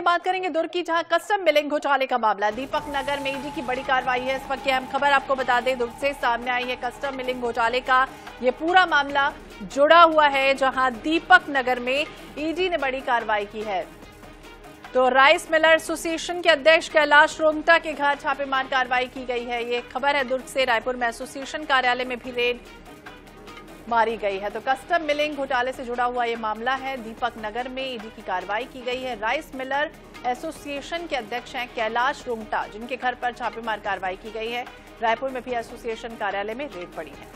बात करेंगे दुर्ग की जहाँ कस्टम मिलिंग घोटाले का मामला। दीपक नगर में ईडी की बड़ी कार्रवाई है, इस वक्त की अहम खबर आपको बता दें, दुर्ग से सामने आई है कस्टम मिलिंग घोटाले का। ये पूरा मामला जुड़ा हुआ है, जहाँ दीपक नगर में ईडी ने बड़ी कार्रवाई की है। तो राइस मिलर एसोसिएशन के अध्यक्ष कैलाश रोंगटा के घर छापेमार कार्रवाई की गई है। ये खबर है दुर्ग से रायपुर में। एसोसिएशन कार्यालय में भी रेड मारी गई है। तो कस्टम मिलिंग घोटाले से जुड़ा हुआ ये मामला है। दीपक नगर में ईडी की कार्रवाई की गई है। राइस मिलर एसोसिएशन के अध्यक्ष हैं कैलाश रोंगटा, जिनके घर पर छापेमार कार्रवाई की गई है। रायपुर में भी एसोसिएशन कार्यालय में रेड पड़ी है।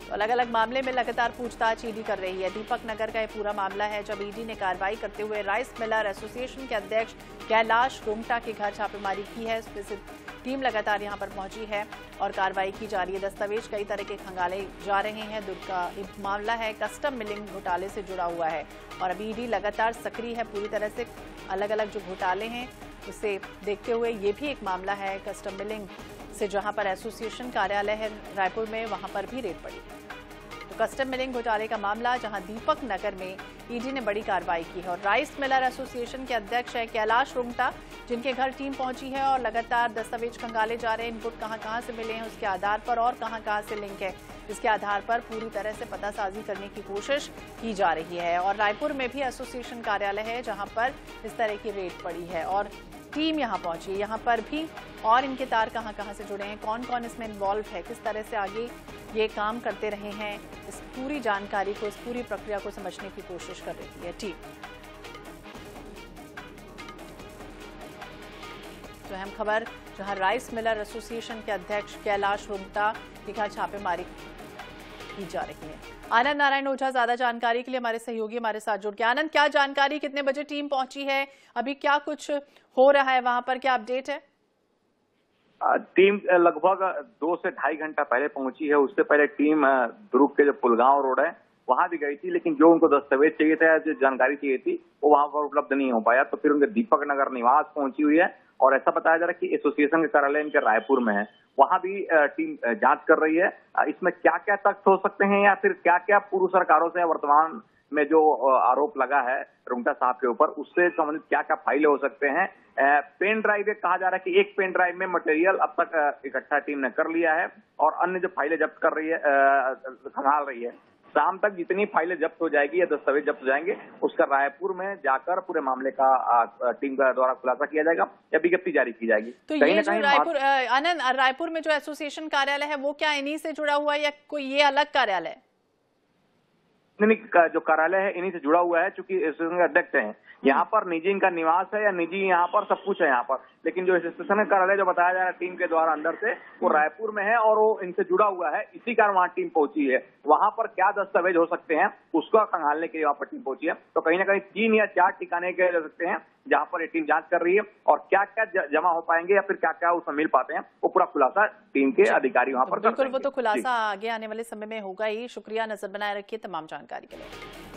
तो अलग अलग मामले में लगातार पूछताछ ईडी कर रही है। दीपक नगर का यह पूरा मामला है, जब ईडी ने कार्रवाई करते हुए राइस मिलर एसोसिएशन के अध्यक्ष कैलाश रोंगटा के घर छापेमारी की है। टीम लगातार यहाँ पर पहुँची है और कार्रवाई की जा रही है। दस्तावेज़ कई तरह के खंगाले जा रहे हैं। दुर्ग का मामला है, कस्टम मिलिंग घोटाले से जुड़ा हुआ है और अभी ईडी लगातार सक्रिय है पूरी तरह से। अलग अलग जो घोटाले हैं, उसे देखते हुए ये भी एक मामला है कस्टम मिलिंग से, जहाँ पर एसोसिएशन कार्यालय है रायपुर में, वहाँ पर भी रेड पड़ी। तो कस्टम मिलिंग घोटाले का मामला, जहाँ दीपक नगर में ईडी ने बड़ी कार्रवाई की है और राइस मिलर एसोसिएशन के अध्यक्ष है कैलाश रुंगटा, जिनके घर टीम पहुँची है और लगातार दस्तावेज़ खंगाले जा रहे हैं। इनपुट कहाँ कहाँ से मिले हैं, उसके आधार पर और कहाँ कहाँ से लिंक है इसके आधार पर पूरी तरह से पतासाजी करने की कोशिश की जा रही है। और रायपुर में भी एसोसिएशन कार्यालय है, जहाँ पर इस तरह की रेड पड़ी है और टीम यहाँ पहुँची। है यहाँ पर भी और इनके तार कहाँ कहाँ से जुड़े हैं कौन कौन इसमें इन्वॉल्व है, किस तरह से आगे ये काम करते रहे हैं, इस पूरी जानकारी को, इस पूरी प्रक्रिया को समझने की कोशिश कर रही है टीम तो अहम खबर, जहाँ राइस मिलर एसोसिएशन के अध्यक्ष कैलाश रुंगटा की छापेमारी की जा रही है। आनंद नारायण ओझा, ज़्यादा जानकारी के लिए हमारे सहयोगी हमारे साथ जुड़ गए। आनंद, क्या जानकारी? कितने बजे टीम पहुँची है? अभी क्या कुछ हो रहा है? वहाँ पर क्या अपडेट है? टीम लगभग दो से ढाई घंटा पहले पहुँची है। उससे पहले टीम दुर्ग के जो पुलगांव रोड है वहाँ भी गई थी, लेकिन जो उनको दस्तावेज़ चाहिए था जो जानकारी चाहिए थी, वो वहाँ पर उपलब्ध नहीं हो पाया। तो फिर उनके दीपक नगर निवास पहुँची हुई है और ऐसा बताया जा रहा है कि एसोसिएशन के कार्यालय इनके रायपुर में है। वहाँ भी टीम जाँच कर रही है। इसमें क्या क्या तख्त हो सकते हैं या फिर क्या क्या पूर्व सरकारों से वर्तमान में जो आरोप लगा है रुंगटा साहब के ऊपर, उससे संबंधित क्या क्या फाइलें हो सकते हैं? पेन ड्राइव कहा जा रहा है कि एक पेन ड्राइव में मटेरियल अब तक इकट्ठा टीम ने कर लिया है और अन्य जो फाइलें जब्त कर रही है खंगाल रही है। शाम तक जितनी फाइलें जब्त हो जाएगी या दस्तावेज़ जब्त हो जाएँगे उसका रायपुर में जाकर पूरे मामले का टीम द्वारा खुलासा किया जाएगा या विज्ञप्ति जारी की जाएगी। तो ये जो रायपुर आनंद रायपुर में जो एसोसिएशन कार्यालय है वो क्या इन्हीं से जुड़ा हुआ है या कोई ये अलग कार्यालय है? नहीं जो कार्यालय है इन्हीं से जुड़ा हुआ है चूँकि एसोसिएशन के अध्यक्ष हैं। यहाँ पर निजी इनका निवास है या निजी यहाँ पर सब कुछ है यहाँ पर। लेकिन जो एसोसिएशन का कार्यालय जो बताया जा रहा है टीम के द्वारा अंदर से वो रायपुर में है और वो इनसे जुड़ा हुआ है। इसी कारण वहाँ टीम पहुँची है। वहाँ पर क्या दस्तावेज़ हो सकते हैं उसको खंगालने के लिए वहाँ पर टीम पहुँची है। तो कहीं ना कहीं तीन या चार ठिकाने के रह सकते हैं। जहाँ पर ये टीम जाँच कर रही है और क्या क्या जमा हो पाएँगे या फिर क्या क्या उसमें मिल पाते हैं वो पूरा खुलासा टीम के अधिकारी वहाँ पर बिल्कुल वो तो खुलासा आगे आने वाले समय में होगा ही। शुक्रिया नज़र बनाए रखिए तमाम जानकारी के लिए।